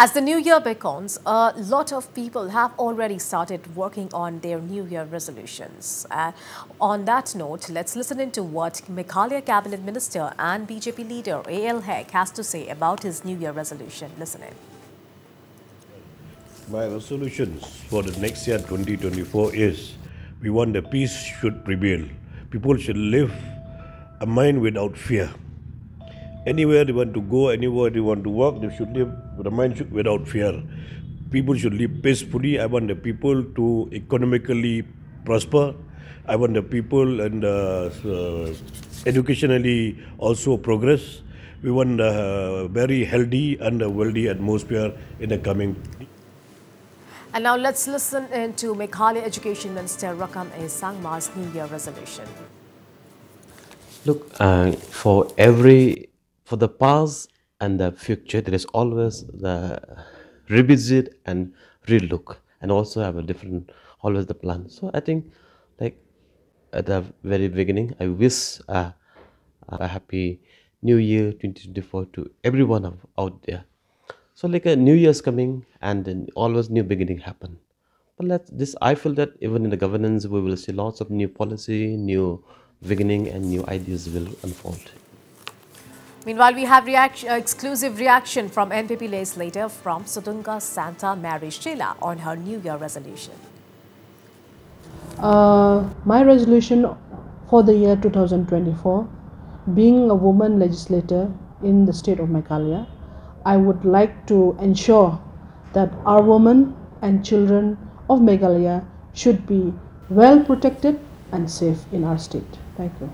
As the new year beckons, a lot of people have already started working on their new year resolutions. Uh, on that note, let's listen into what Meghalaya Cabinet Minister and BJP leader A.L. Hek has to say about his new year resolution. Listen in. My resolutions for the next year 2024 is we want the peace should prevail. People should live a mind without fear. Anywhere they want to go, anywhere they want to work, they should live with a mind should- without fear. People should live peacefully. I want the people to economically prosper. I want the people and uh, uh, educationally also progress. We want a very healthy and a wealthy atmosphere in the coming And now let's listen into Meghalaya Education Minister Rakkam A. Sangma's new year resolution. Look, uh, for every, for the past and the future, there is always the revisit and relook, and also have a different, always the plan. So I think, like at the very beginning, I wish uh, a happy New Year 2024 to everyone out there. So like a New Year's coming, and then always new beginning happen. But let this I feel that even in the governance, we will see lots of new policy, new beginning, and new ideas will unfold. Meanwhile, we have reaction, uh, exclusive reaction from NPP legislator from Sutnga Santa Mary Shylla on her new year resolution. Uh, my resolution for the year 2024, being a woman legislator in the state of Meghalaya, I would like to ensure that our women and children of Meghalaya should be well protected and safe in our state. Thank you.